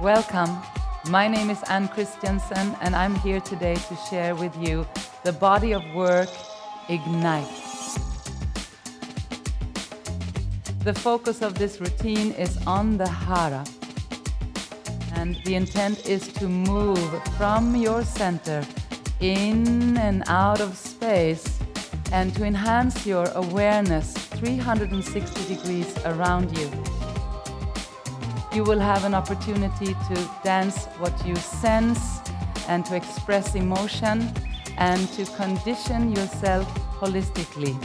Welcome. My name is Ann Christiansen, and I'm here today to share with you the body of work Ignite. The focus of this routine is on the hara, and the intent is to move from your center in and out of space and to enhance your awareness 360 degrees around you. You will have an opportunity to dance what you sense and to express emotion and to condition yourself holistically.